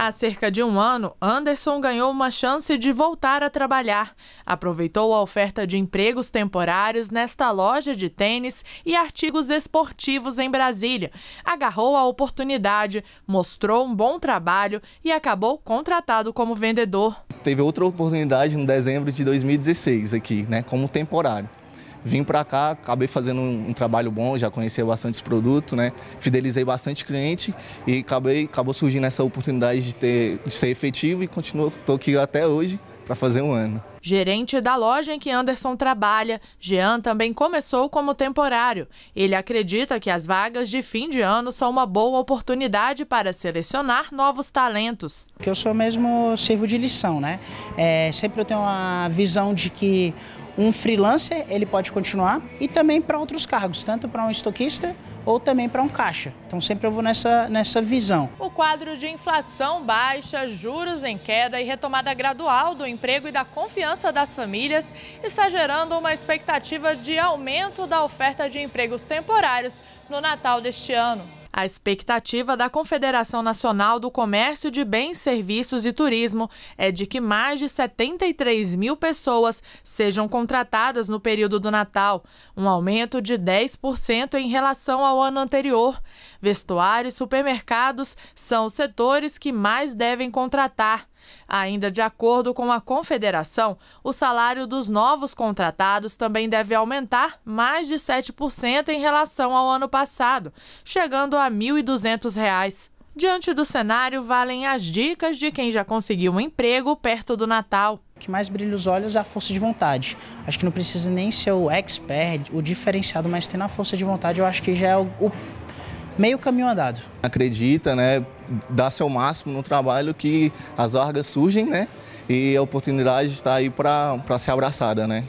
Há cerca de um ano, Anderson ganhou uma chance de voltar a trabalhar. Aproveitou a oferta de empregos temporários nesta loja de tênis e artigos esportivos em Brasília. Agarrou a oportunidade, mostrou um bom trabalho e acabou contratado como vendedor. Teve outra oportunidade em dezembro de 2016 aqui, né, como temporário. Vim para cá, acabei fazendo um, um, trabalho bom, já conheci bastante produtos, né? Fidelizei bastante cliente e acabei, acabou surgindo essa oportunidade de, ter, de ser efetivo e continuo, estou aqui até hoje para fazer um ano. Gerente da loja em que Anderson trabalha, Jean também começou como temporário. Ele acredita que as vagas de fim de ano são uma boa oportunidade para selecionar novos talentos. Que eu sou mesmo servo de lição, né? É, sempre eu tenho a visão de que um freelancer ele pode continuar e também para outros cargos, tanto para um estoquista ou também para um caixa. Então sempre eu vou nessa, nessa visão. O quadro de inflação baixa, juros em queda e retomada gradual do emprego e da confiança das famílias está gerando uma expectativa de aumento da oferta de empregos temporários no Natal deste ano. A expectativa da Confederação Nacional do Comércio de Bens, Serviços e Turismo é de que mais de 73 mil pessoas sejam contratadas no período do Natal, um aumento de 10% em relação ao ano anterior. Vestuário e supermercados são os setores que mais devem contratar. Ainda de acordo com a Confederação, o salário dos novos contratados também deve aumentar mais de 7% em relação ao ano passado, chegando a R$ 1.200. Diante do cenário, valem as dicas de quem já conseguiu um emprego perto do Natal. O que mais brilha os olhos é a força de vontade. Acho que não precisa nem ser o expert, o diferenciado, mas tendo a força de vontade, eu acho que já é o, o meio caminho andado. Acredita, né? Dá seu máximo no trabalho que as vagas surgem, né? E a oportunidade está aí para ser abraçada, né?